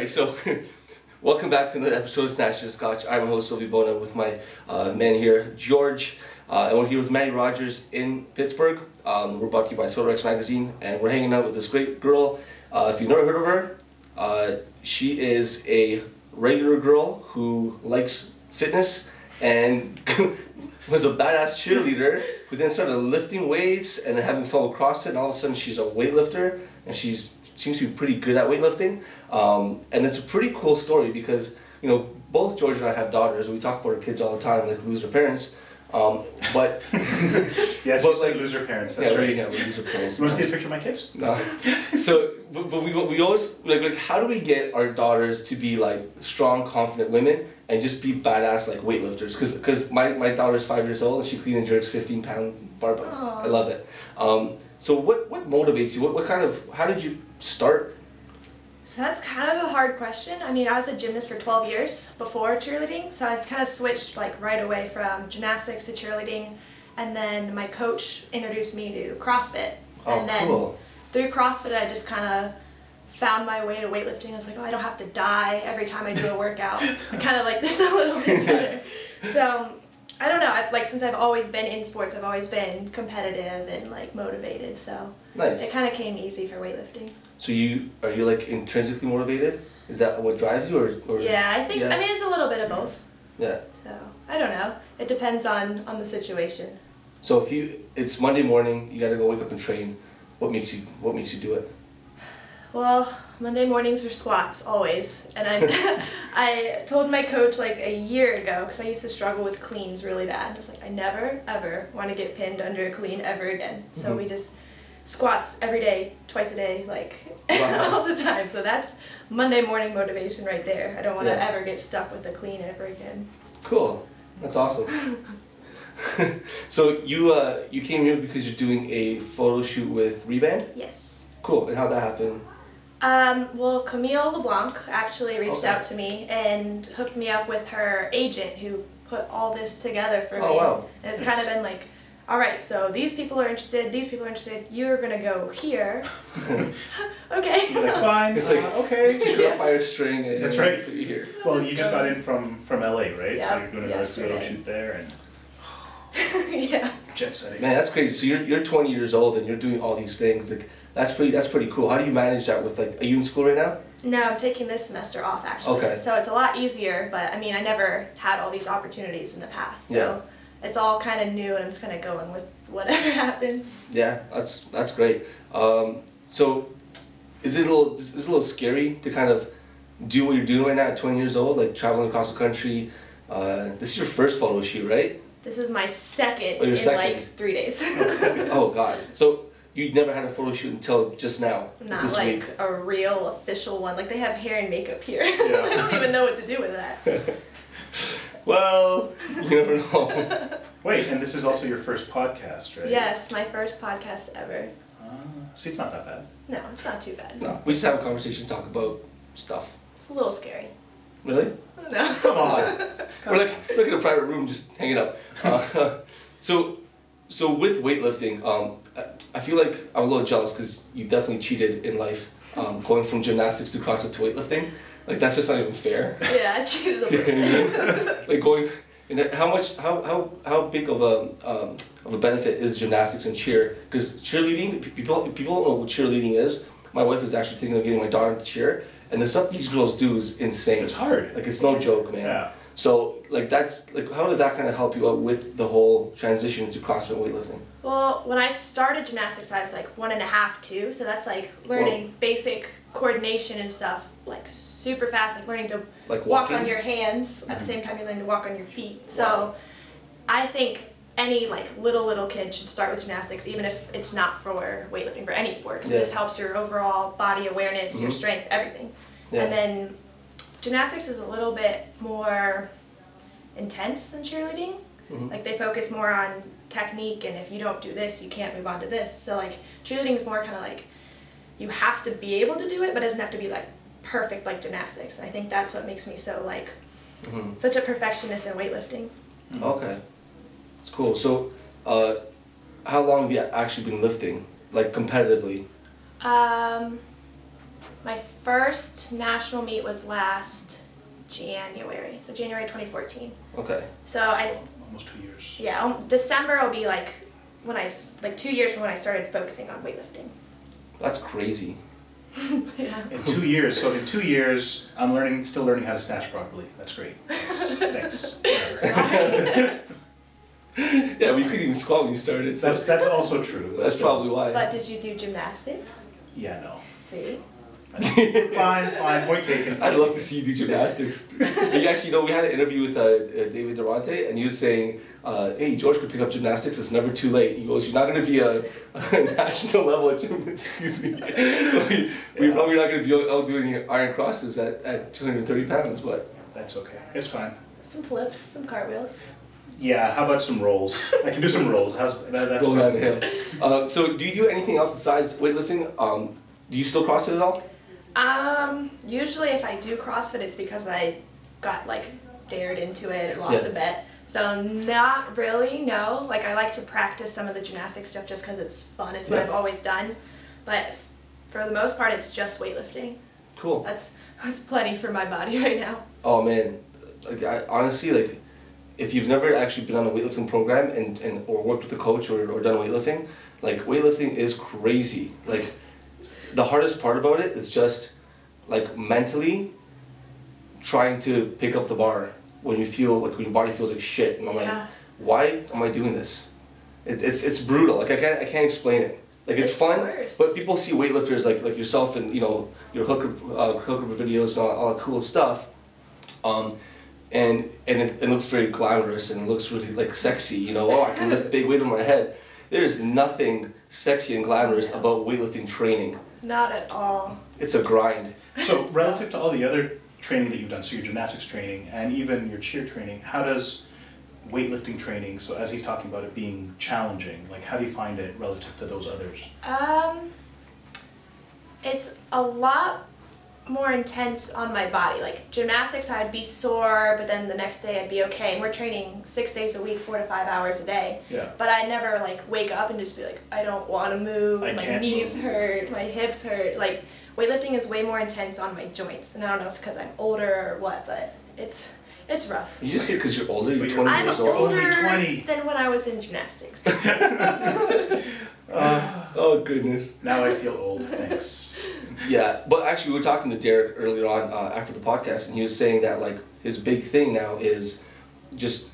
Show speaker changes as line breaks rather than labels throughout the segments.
All right, so welcome back to another episode of Snatch and Scotch. I'm your host Sylvie Bona with my uh, man here, George, uh, and we're here with Mattie Rogers in Pittsburgh. Um, we're brought to you by SolarX Magazine, and we're hanging out with this great girl. Uh, if you've never heard of her, uh, she is a regular girl who likes fitness and was a badass cheerleader who then started lifting weights and then having fun with CrossFit, and all of a sudden she's a weightlifter and she's seems to be pretty good at weightlifting. Um, and it's a pretty cool story because, you know, both George and I have daughters. We talk about our kids all the time, like lose their parents. Um, but
yes,
but
like lose loser parents. That's
yeah,
right.
yeah, we lose our parents.
You want to see a picture of my kids?
No. so, but, but we, we always like, like how do we get our daughters to be like strong, confident women and just be badass like weightlifters? Because because my my daughter's five years old and she clean and jerks fifteen pound barbells.
Aw.
I love it. Um, so what what motivates you? What what kind of how did you start?
So that's kind of a hard question. I mean, I was a gymnast for 12 years before cheerleading, so I kind of switched like right away from gymnastics to cheerleading, and then my coach introduced me to CrossFit,
Oh,
and then
cool.
through CrossFit, I just kind of found my way to weightlifting. I was like, oh, I don't have to die every time I do a workout. I kind of like this a little bit better. So I don't know. I've like since I've always been in sports, I've always been competitive and like motivated. So
Nice.
it kind of came easy for weightlifting.
So you are you like intrinsically motivated? Is that what drives you, or, or
Yeah, I think.
Yeah.
I mean, it's a little bit of both.
yeah?
So I don't know. It depends on on the situation.
So if you it's Monday morning, you got to go wake up and train. What makes you What makes you do it?
Well, Monday mornings are squats always, and I I told my coach like a year ago because I used to struggle with cleans really bad. I was like, I never ever want to get pinned under a clean ever again. So
Mhm.
we just squats every day, twice a day, like
Wow.
all the time. So that's Monday morning motivation right there. I don't want to
Yeah.
ever get stuck with a clean ever again.
Cool. That's awesome. so you uh, you came here because you're doing a photo shoot with Rehband.
Yes.
Cool. And how'd that happen?
Um, well, Camille LeBlanc actually reached
Okay.
out to me and hooked me up with her agent who put all this together for
Oh,
me.
wow.
And it's kind of been like, all right, so these people are interested, these people are interested, you're going to go here. okay.
You're like, fine.
It's like-
uh, okay.
You're up by a string and
That's right.
put you here.
Well,
Just
you just
go.
got in from from LA, right?
Yeah,
so you're doing another photo
yesterday.
shoot there and
yeah.
jet setting.
Man, that's crazy. So you're, you're 20 years old and you're doing all these things. Like that's pretty that's pretty cool. How do you manage that with like? Are you in school right now?
No, I'm taking this semester off actually.
Okay.
So it's a lot easier, but I mean, I never had all these opportunities in the past. So
Yeah.
it's all kind of new and I'm just kind of going with whatever happens.
Yeah, that's that's great. Um, so, is it a little is it a little scary to kind of do what you're doing right now at 20 years old, like traveling across the country? Uh, this is your first photo shoot, right?
This is my second
Oh,
in
second.
like three days.
oh God! So you never had a photo shoot until just now,
Not
this
like
week.
a real official one. Like they have hair and makeup here.
Yeah.
I don't even know what to do with that.
Well, you never know.
Wait, and this is also your first podcast, right?
Yes, my first podcast ever.
Uh, see, it's not that bad.
No, it's not too bad.
no, we just have a conversation, talk about stuff.
It's a little scary.
Really?
No.
Come on.
We're like look at a private room, just hanging out. Uh, so, so with weightlifting, um, I, I feel like I'm a little jealous because you definitely cheated in life, um, going from gymnastics to CrossFit to weightlifting. Like that's just not even fair.
Yeah, I cheated a
You know
little.
what I mean? like going, and how much, how how how big of a um, of a benefit is gymnastics and cheer? Because cheerleading, people people don't know what cheerleading is. My wife is actually thinking of getting my daughter to cheer, and the stuff these girls do is insane.
It's hard.
Like it's no joke, man.
Yeah.
So like that's like how did that kind of help you out with the whole transition to CrossFit weightlifting?
Well, when I started gymnastics, I was like one and a half, two. So that's like learning basic coordination and stuff, like super fast, like learning to
Like
walk on your hands at the same time you're learning to walk on your feet. So
Wow.
I think any like little little kid should start with gymnastics, even if it's not for weightlifting, for any sport, because
Yeah.
it just helps your overall body awareness, your
Mhm.
strength, everything.
Yeah.
And then gymnastics is a little bit more intense than cheerleading.
Mhm.
Like they focus more on technique, and if you don't do this, you can't move on to this. So like cheerleading is more kind of like you have to be able to do it, but it doesn't have to be like perfect like gymnastics. And I think that's what makes me so like
Mhm.
such a perfectionist in weightlifting.
Okay, it's cool. So, uh, how long have you actually been lifting, like competitively?
Um, My first national meet was last January, so January 2014.
Okay.
So I,
Almost two years.
yeah, um, December will be like when I s- like two years from when I started focusing on weightlifting.
That's crazy.
yeah.
In two years, so in two years, I'm learning, still learning how to snatch properly. That's great. Thanks. Thanks.
Yeah, but you couldn't even squat when you started. So
That's, that's also true.
that's
still-
probably why.
But did you do gymnastics?
Yeah, no.
See?
Fine, fine, point taken.
I'd love to see you do gymnastics. you actually know we had an interview with uh, uh, David Durante, and he was saying, uh, "Hey, George could pick up gymnastics. It's never too late." He goes, "You're not going to be a, a national level at gym. Excuse me. we, We're
Yeah.
probably not going to be out doing iron crosses at, at 230 pounds, but
That's okay. It's fine.
Some flips, some cartwheels.
Yeah, how about some rolls? I can do some rolls. How's that, that's
roll down the hill." Uh, so, do you do anything else besides weightlifting? Um, do you still CrossFit at all?
Um, usually if I do CrossFit, it's because I got like dared into it or lost
Yeah.
a bet. So not really, no. Like I like to practice some of the gymnastic stuff just because it's fun. It's what
Yeah.
I've always done. But f- for the most part, it's just weightlifting.
Cool.
That's that's plenty for my body right now.
Oh man, like I, honestly, like if you've never actually been on a weightlifting program and, and or worked with a coach or, or done weightlifting, like weightlifting is crazy. Like the hardest part about it is just like mentally trying to pick up the bar when you feel like when your body feels like shit. And I'm like, why am I doing this? It, it's it's brutal. Like I can't I can't explain it. Like it's,
It's
fun, but people see weightlifters like like yourself and you know your hooker uh, hooker videos and all, all that cool stuff, um, and and it, it looks very glamorous and it looks really like sexy. You know, oh I can lift a big weight on my head. There's nothing sexy and glamorous about weightlifting training.
Not at all.
It's a grind.
So relative to all the other training that you've done, so your gymnastics training and even your cheer training, how does weightlifting training, so as he's talking about it being challenging, like how do you find it relative to those others?
Um, it's a lot more intense on my body. Like gymnastics, I'd be sore, but then the next day I'd be okay. And we're training six days a week, four to five hours a day.
Yeah.
But I never like wake up and just be like, I don't want to move.
I
my knees
move."
hurt, my hips hurt. Like weightlifting is way more intense on my joints, and I don't know if because I'm older or what, but it's it's rough.
You just say because you're older, you're 20
I'm
years
you're
old.
only
older
20.
than when I was in gymnastics.
Uh,
Oh goodness.
now I feel old, thanks.
Yeah, but actually, we were talking to Derek earlier on uh, after the podcast, and he was saying that like his big thing now is just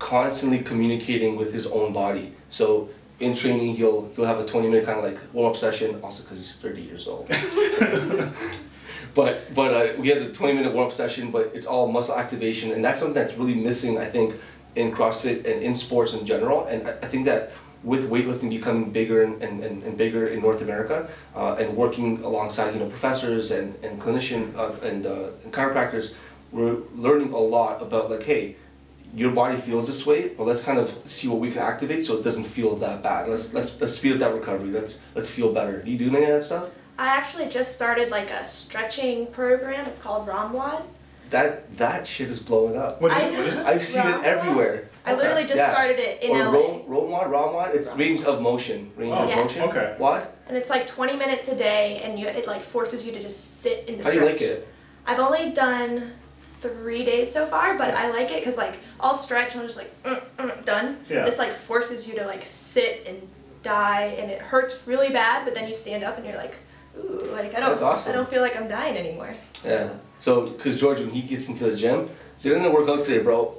constantly communicating with his own body. So in training, he'll he'll have a twenty minute kind of like warm up session, also because he's thirty years old. but but uh, he has a twenty minute warm up session, but it's all muscle activation, and that's something that's really missing, I think, in CrossFit and in sports in general. And I, I think that with weightlifting becoming bigger and, and, and, bigger in North America, uh, and working alongside you know professors and and clinician uh, and, uh, and chiropractors, we're learning a lot about like hey. Your body feels this way, but let's kind of see what we can activate so it doesn't feel that bad. Let's let's, let's speed up that recovery. Let's let's feel better. Do you do any of that stuff?
I actually just started like a stretching program. It's called ROMWOD.
That that shit is blowing up.
What is
I
it? What is it?
I've seen
ROMWOD?
it everywhere.
I literally just
Yeah.
started it in
or
LA.
Ro- ROMWOD, ROMWOD. It's range of motion. Range
Oh,
of
Yeah.
motion.
okay.
WOD.
And it's like 20 minutes a day, and you it like forces you to just sit in the
How do
stretch.
you like it?
I've only done three days so far, but I like it because like I'll stretch and I'm just like mm, mm, done.
Yeah.
This like forces you to like sit and die, and it hurts really bad. But then you stand up and you're like, ooh, like I don't,
That's awesome.
I don't feel like I'm dying anymore.
Yeah. So, because George, when he gets into the gym, so you're gonna work out today, bro.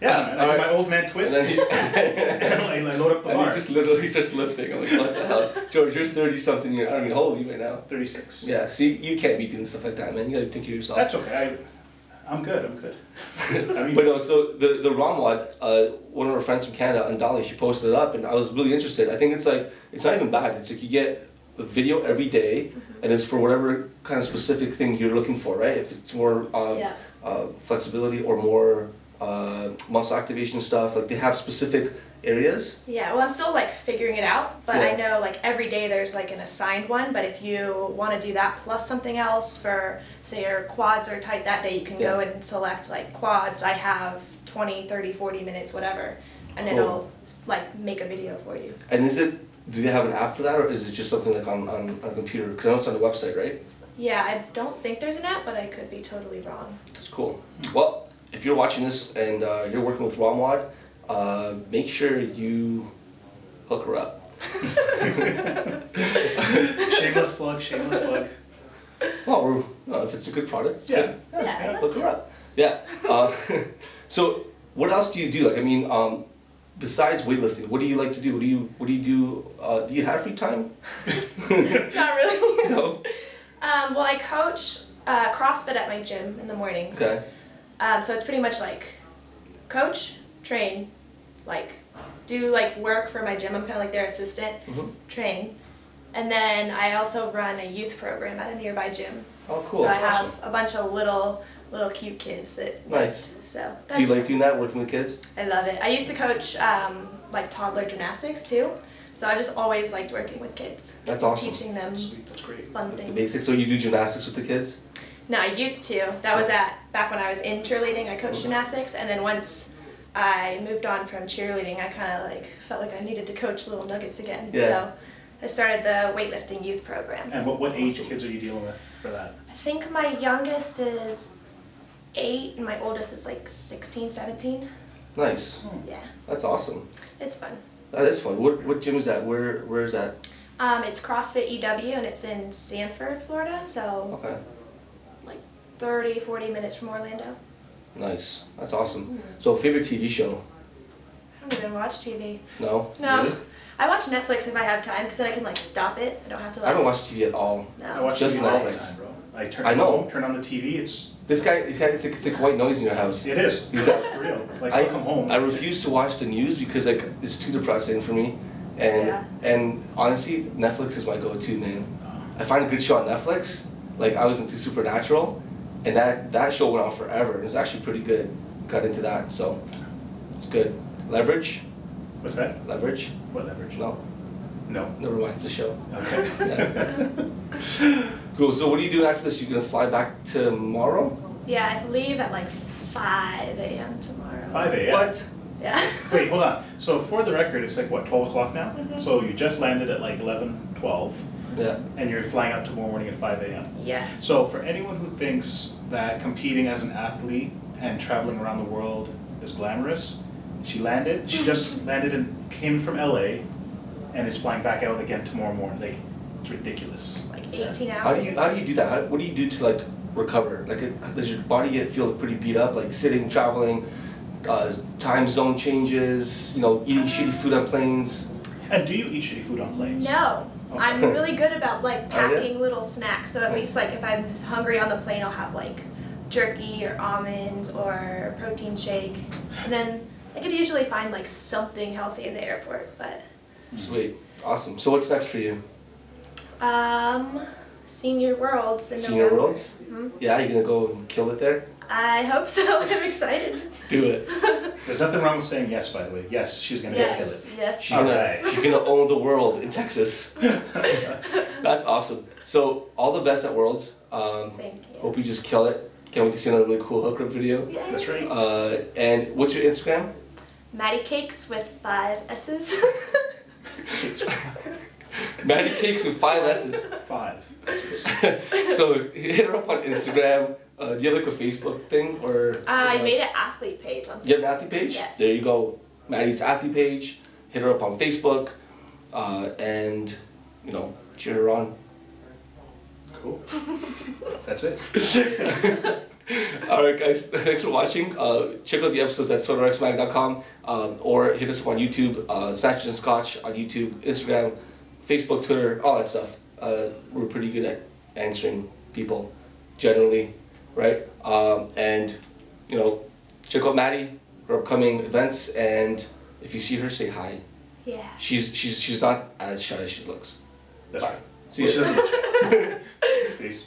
Yeah, man. I
Alright.
do my old man
And
twist.
then he,
and I load up the
and he
bar.
just literally starts lifting. I'm like, what the hell? George, you're 30 something. Years. I don't even how old you right now.
36.
Yeah. See, you can't be doing stuff like that, man. You gotta take care of yourself.
That's okay. I, I'm good. I'm good. I mean,
But no, so the the ROMWOD, uh, one of our friends from Canada, Andali, she posted it up, and I was really interested. I think it's like it's not even bad. It's like you get a video every day, and it's for whatever kind of specific thing you're looking for, right? If it's more uh,
Yeah.
uh, flexibility or more uh, muscle activation stuff, like they have specific areas.
Yeah, well, I'm still like figuring it out, but I know like every day there's like an assigned one. But if you want to do that plus something else for, say, your quads are tight that day, you can go and select like quads. I have 20, 30, 40 minutes, whatever, and
Cool.
it'll like make a video for you.
And is it? Do they have an app for that, or is it just something like on on, on a computer? Because I know it's on the website, right?
Yeah, I don't think there's an app, but I could be totally wrong.
That's cool. Well, if you're watching this and uh, you're working with ROMWOD, uh, make sure you hook her up.
shameless plug, shameless plug.
Well, we're, uh, if it's a good product, it's
Yeah.
good.
Yeah, I
hook her up. Yeah. Uh, so, what else do you do? Like, I mean, um, besides weightlifting, what do you like to do? What do you What do you do? Uh, do you have free time?
Not really.
no.
Um, well, I coach uh, CrossFit at my gym in the mornings.
Okay.
Um, so it's pretty much like coach, train, like do like work for my gym. I'm kind of like their assistant,
Mhm.
train, and then I also run a youth program at a nearby gym.
Oh, cool.
so I
Awesome.
have a bunch of little little cute kids that
Nice.
So
Do you
that's
like doing that, working with kids?
I love it. I used to coach um, like toddler gymnastics too, so I just always liked working with kids,
That's awesome.
teaching them
Sweet, that's great.
fun
The
things.
basics. So you do gymnastics with the kids?
No, I used to. That was at back when I was in cheerleading. I coached gymnastics, and then once I moved on from cheerleading, I kind of like felt like I needed to coach little nuggets again.
Yeah.
So I started the weightlifting youth program.
And what, what age kids are you dealing with for that?
I think my youngest is eight, and my oldest is like 16, 17.
Nice.
Yeah,
That's awesome.
it's fun.
That is fun. What What gym is that? Where Where is that?
Um, it's CrossFit EW, and it's in Sanford, Florida. So
Okay.
30, 40 minutes from Orlando.
Nice. That's awesome. So favorite TV show?
I don't even watch TV.
No.
No.
Really?
I watch Netflix if I have time, because then I can like stop it. I don't have to like.
I don't watch TV at all.
No.
I watch
Just
TV all the
Netflix.
time, bro. I turn
I know.
turn on the TV. It's
This guy, it's like, it's like, it's like white noise in your house.
it is.
He's
It's for real. Like
I,
I come home.
I refuse to watch the news because like it's too depressing for me, and
Yeah.
and honestly, Netflix is my go-to man. I find a good show on Netflix. Like I was into Supernatural, and that that show went on forever. It was actually pretty good. Got into that, so it's good. Leverage,
What's that?
leverage.
What leverage?
No,
No.
never mind. It's a show.
Okay.
Yeah. cool. So what are you doing after this? You're gonna fly back tomorrow?
Yeah, I leave at like 5 a.m. tomorrow.
5 a.m.
What?
Yeah.
Wait, hold on. So for the record, it's like what 12 o'clock now.
Mhm.
So you just landed at like 11, 12,
Yeah.
and you're flying out tomorrow morning at 5 a.m.
yes.
So for anyone who thinks that competing as an athlete and traveling around the world is glamorous, she landed. She just landed and came from LA, and is flying back out again tomorrow morning. Like it's ridiculous.
like 18
How
hours.
do you how do you do that? How, what do you do to like recover? Like, it, does your body get feel pretty beat up? Like sitting, traveling, uh, time zone changes. You know, eating shitty food on planes.
And do you eat shitty food on planes?
No. I'm really good about like
Oh,
packing little snacks. So at least like if I'm just hungry on the plane, I'll have like jerky or almonds or a protein shake. And then I could usually find like something healthy in the airport. But
Sweet, awesome. So what's next for you?
Um, senior worlds in
Senior
November.
Worlds?
Mhm.
Yeah, you're gonna go and kill it there.
I hope so. I'm excited.
Do it.
There's nothing wrong with saying yes, by the way. Yes, she's gonna go kill it.
Yes.
She's gonna,
Alright.
she's gonna own the world in Texas. That's awesome. So all the best at Worlds. Um,
Thank you.
hope you just kill it. Can't wait to see another really cool hookup video.
Yay.
That's right.
Uh, and what's your Instagram?
Mattie Cakes with five S's.
Mattie Cakes with five S's.
Five. S's.
so hit her up on Instagram. Uh, do you have like a Facebook thing or?
I
uh,
made an athlete page on
You have an athlete page?
Yes.
There you go. Mattie's athlete page. Hit her up on Facebook, uh, and you know cheer her on.
Cool. That's it.
All right, guys. Thanks for watching. Uh, check out the episodes at sodarxmag.com um, or hit us up on YouTube, uh, Snatches and Scotch on YouTube, Instagram, Facebook, Twitter, all that stuff. Uh, we're pretty good at answering people, generally, right? Um, and you know, check out Mattie, her upcoming events, and if you see her, say hi.
Yeah.
She's she's she's not as shy as she looks.
That's
Bye.
right.
See
Well,
you.
she doesn't- Peace.